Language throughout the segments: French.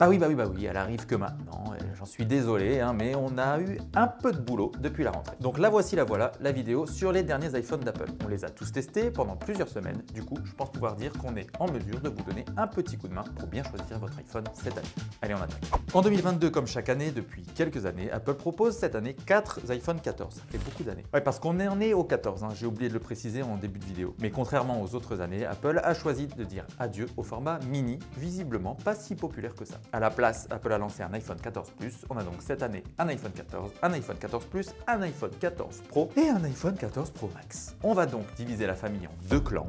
Bah oui, bah oui, bah oui, elle arrive que maintenant, j'en suis désolé, hein, mais on a eu un peu de boulot depuis la rentrée. Donc la voici, la voilà, la vidéo sur les derniers iPhones d'Apple. On les a tous testés pendant plusieurs semaines, du coup, je pense pouvoir dire qu'on est en mesure de vous donner un petit coup de main pour bien choisir votre iPhone cette année. Allez, on attaque. En 2022, comme chaque année, depuis quelques années, Apple propose cette année 4 iPhone 14. Ça fait beaucoup d'années. Ouais, parce qu'on en est au 14, hein, j'ai oublié de le préciser en début de vidéo. Mais contrairement aux autres années, Apple a choisi de dire adieu au format mini, visiblement pas si populaire que ça. À la place, Apple a lancé un iPhone 14 Plus. On a donc cette année un iPhone 14, un iPhone 14 Plus, un iPhone 14 Pro et un iPhone 14 Pro Max. On va donc diviser la famille en deux clans.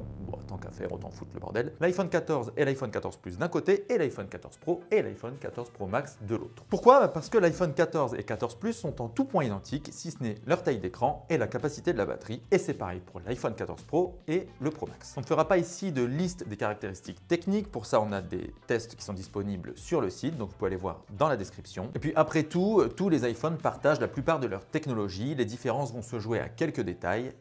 Tant qu'à faire, autant foutre le bordel. L'iPhone 14 et l'iPhone 14 Plus d'un côté et l'iPhone 14 Pro et l'iPhone 14 Pro Max de l'autre. Pourquoi? Parce que l'iPhone 14 et 14 Plus sont en tout point identiques, si ce n'est leur taille d'écran et la capacité de la batterie. Et c'est pareil pour l'iPhone 14 Pro et le Pro Max. On ne fera pas ici de liste des caractéristiques techniques. Pour ça, on a des tests qui sont disponibles sur le site, donc vous pouvez aller voir dans la description. Et puis après tout, tous les iPhones partagent la plupart de leurs technologies. Les différences vont se jouer à quelques détails,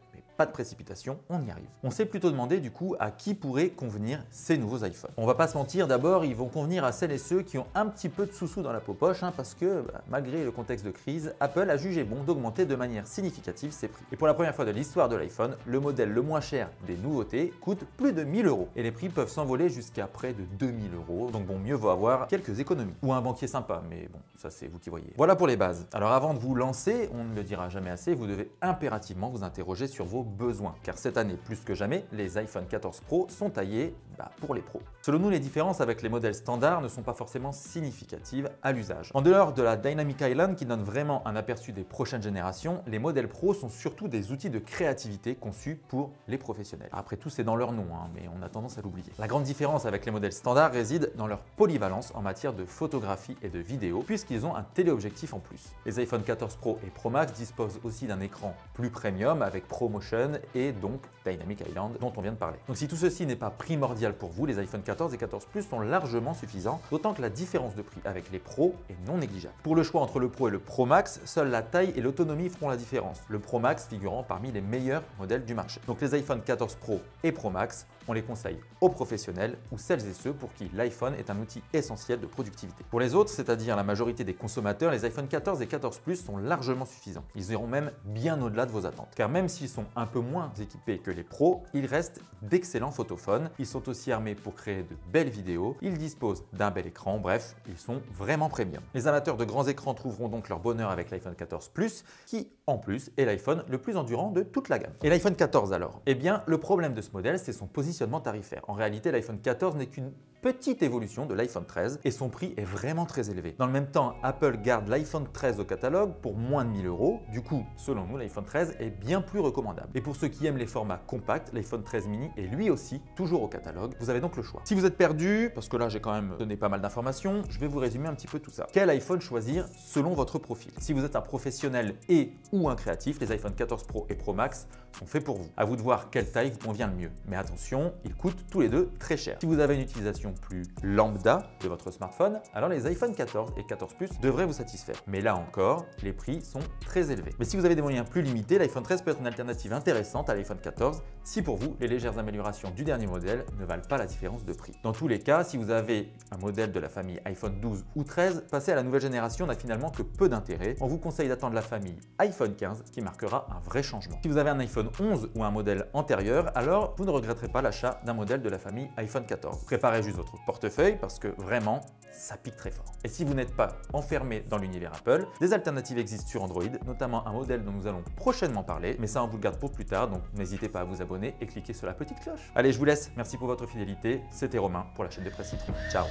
de précipitation, on y arrive. On s'est plutôt demandé du coup à qui pourraient convenir ces nouveaux iPhones. On va pas se mentir, d'abord ils vont convenir à celles et ceux qui ont un petit peu de sous-sous dans la peau poche, hein, parce que bah, malgré le contexte de crise, Apple a jugé bon d'augmenter de manière significative ses prix. Et pour la première fois de l'histoire de l'iPhone, le modèle le moins cher des nouveautés coûte plus de 1000 euros. Et les prix peuvent s'envoler jusqu'à près de 2000 euros, donc bon, mieux vaut avoir quelques économies. Ou un banquier sympa, mais bon, ça c'est vous qui voyez. Voilà pour les bases. Alors avant de vous lancer, on ne le dira jamais assez, vous devez impérativement vous interroger sur vos besoins, car cette année, plus que jamais, les iPhone 14 Pro sont taillés pour les pros. Selon nous, les différences avec les modèles standards ne sont pas forcément significatives à l'usage. En dehors de la Dynamic Island qui donne vraiment un aperçu des prochaines générations, les modèles Pro sont surtout des outils de créativité conçus pour les professionnels. Après tout, c'est dans leur nom, hein, mais on a tendance à l'oublier. La grande différence avec les modèles standards réside dans leur polyvalence en matière de photographie et de vidéo, puisqu'ils ont un téléobjectif en plus. Les iPhone 14 Pro et Pro Max disposent aussi d'un écran plus premium avec ProMotion et donc Dynamic Island dont on vient de parler. Donc si tout ceci n'est pas primordial pour vous, les iPhone 14 et 14 Plus sont largement suffisants, d'autant que la différence de prix avec les Pro est non négligeable. Pour le choix entre le Pro et le Pro Max, seule la taille et l'autonomie feront la différence, le Pro Max figurant parmi les meilleurs modèles du marché. Donc les iPhone 14 Pro et Pro Max on les conseille aux professionnels ou celles et ceux pour qui l'iPhone est un outil essentiel de productivité. Pour les autres, c'est-à-dire la majorité des consommateurs, les iPhone 14 et 14 Plus sont largement suffisants. Ils iront même bien au-delà de vos attentes. Car même s'ils sont un peu moins équipés que les pros, ils restent d'excellents photophones. Ils sont aussi armés pour créer de belles vidéos. Ils disposent d'un bel écran. Bref, ils sont vraiment premium. Les amateurs de grands écrans trouveront donc leur bonheur avec l'iPhone 14 Plus, qui en plus est l'iPhone le plus endurant de toute la gamme. Et l'iPhone 14 alors? Eh bien, le problème de ce modèle, c'est son positionnement tarifaire. En réalité, l'iPhone 14 n'est qu'une petite évolution de l'iPhone 13 et son prix est vraiment très élevé. Dans le même temps, Apple garde l'iPhone 13 au catalogue pour moins de 1000 euros. Du coup, selon nous, l'iPhone 13 est bien plus recommandable. Et pour ceux qui aiment les formats compacts, l'iPhone 13 mini est lui aussi toujours au catalogue. Vous avez donc le choix. Si vous êtes perdu, parce que là j'ai quand même donné pas mal d'informations, je vais vous résumer un petit peu tout ça. Quel iPhone choisir selon votre profil? Si vous êtes un professionnel et ou un créatif, les iPhone 14 Pro et Pro Max sont faits pour vous. À vous de voir quelle taille vous convient le mieux. Mais attention, ils coûtent tous les deux très cher. Si vous avez une utilisation plus lambda de votre smartphone, alors les iPhone 14 et 14 Plus devraient vous satisfaire. Mais là encore, les prix sont très élevés. Mais si vous avez des moyens plus limités, l'iPhone 13 peut être une alternative intéressante à l'iPhone 14 si pour vous, les légères améliorations du dernier modèle ne valent pas la différence de prix. Dans tous les cas, si vous avez un modèle de la famille iPhone 12 ou 13, passer à la nouvelle génération n'a finalement que peu d'intérêt. On vous conseille d'attendre la famille iPhone 15 qui marquera un vrai changement. Si vous avez un iPhone 11 ou un modèle antérieur, alors vous ne regretterez pas l'achat d'un modèle de la famille iPhone 14. Préparez juste votre portefeuille parce que vraiment, ça pique très fort. Et si vous n'êtes pas enfermé dans l'univers Apple, des alternatives existent sur Android, notamment un modèle dont nous allons prochainement parler, mais ça on vous le garde pour plus tard, donc n'hésitez pas à vous abonner et cliquer sur la petite cloche. Allez, je vous laisse, merci pour votre fidélité, c'était Romain pour la chaîne de Presse Ciao